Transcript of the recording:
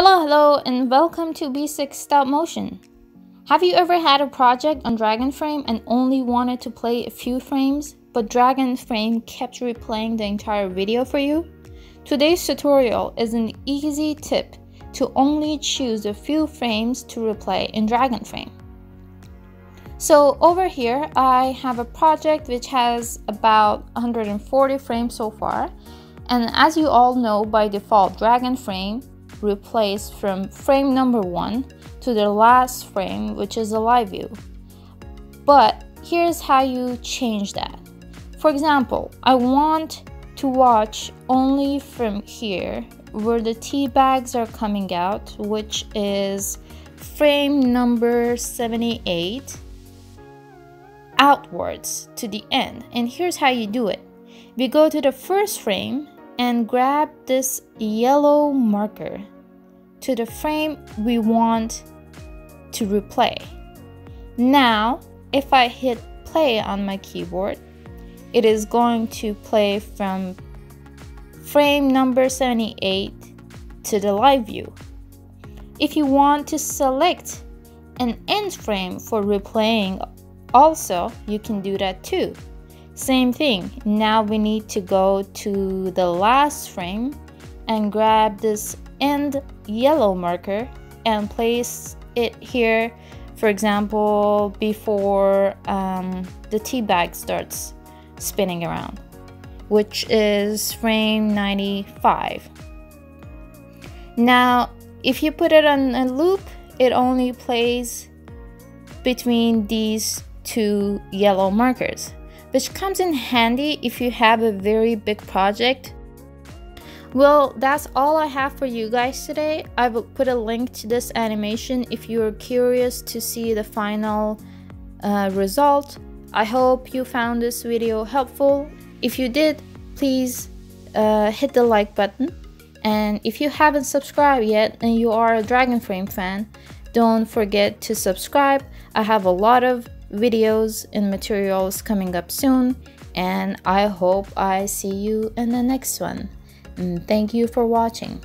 Hello, hello, and welcome to B6 Stop Motion. Have you ever had a project on Dragonframe and only wanted to play a few frames, but Dragonframe kept replaying the entire video for you? Today's tutorial is an easy tip to only choose a few frames to replay in Dragonframe. So over here, I have a project which has about 140 frames so far. And as you all know by default, Dragonframe replace from frame number one to the last frame, which is a live view. But here's how you change that. For example, I want to watch only from here where the tea bags are coming out, which is frame number 78 outwards to the end. And here's how you do it. We go to the first frame and grab this yellow marker to the frame we want to replay. Now, if I hit play on my keyboard, it is going to play from frame number 78 to the live view. If you want to select an end frame for replaying also, you can do that too. Same thing, now we need to go to the last frame and grab this end yellow marker and place it here, for example, before um, the tea bag starts spinning around, which is frame 95. Now, if you put it on a loop, it only plays between these two yellow markers which comes in handy if you have a very big project. Well, that's all I have for you guys today. I will put a link to this animation if you're curious to see the final uh, result. I hope you found this video helpful. If you did, please uh, hit the like button. And if you haven't subscribed yet and you are a Dragonframe fan, don't forget to subscribe. I have a lot of videos and materials coming up soon and I hope I see you in the next one. And thank you for watching.